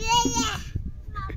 Yeah.